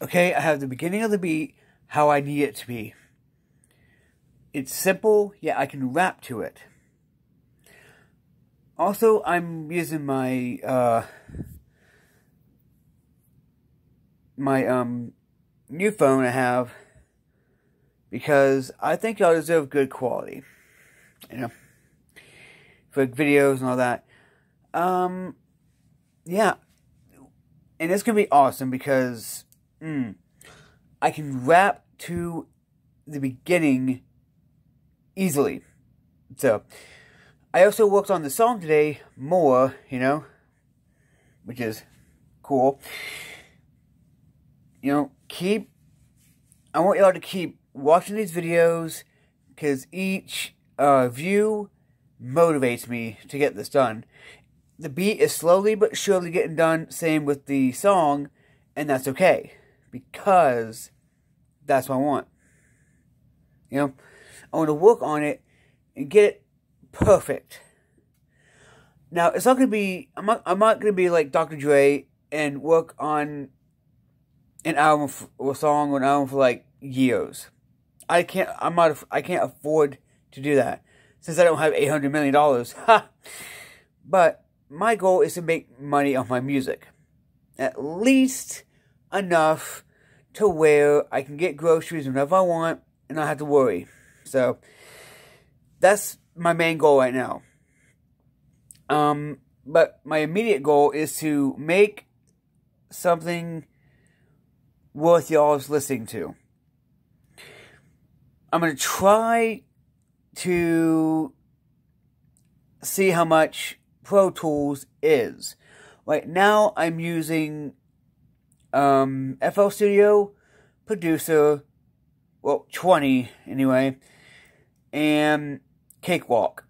Okay, I have the beginning of the beat how I need it to be. It's simple, yet I can rap to it. Also, I'm using my, uh, my, um, new phone I have because I think y'all deserve good quality. You know, for videos and all that. Um, yeah. And it's to be awesome because, mm, I can rap to the beginning easily. So, I also worked on the song today more, you know, which is cool. You know, keep, I want y'all to keep watching these videos because each uh, view motivates me to get this done. The beat is slowly but surely getting done, same with the song, and that's okay because that's what I want. You know, I want to work on it and get it perfect. Now, it's not to be, I'm not, I'm not going to be like Dr. Dre and work on an album or song or an album for like years. I can't, I'm not, I can't afford to do that since I don't have $800 million. Ha! But my goal is to make money off my music. At least enough to where I can get groceries whenever I want and not have to worry. So that's my main goal right now. Um, but my immediate goal is to make something worth y'all's listening to. I'm going to try to see how much Pro Tools is. Right now, I'm using um, FL Studio, Producer, well, 20 anyway, and Cakewalk.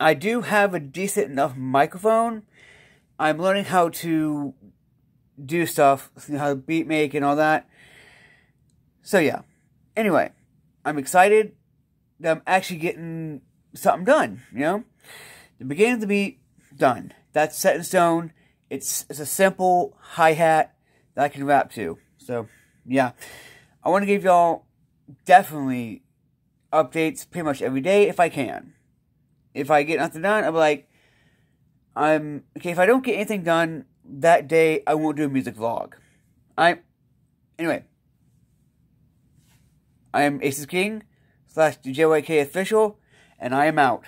I do have a decent enough microphone. I'm learning how to do stuff, how to beat make and all that. So yeah. Anyway, I'm excited that I'm actually getting something done, you know? The beginning of the beat, done. That's set in stone. It's it's a simple hi-hat that I can rap to. So, yeah. I want to give y'all definitely updates pretty much every day if I can. If I get nothing done, I'm like, I'm okay. If I don't get anything done that day, I won't do a music vlog. I anyway. I am Aces King slash DA-JYK official, and I am out.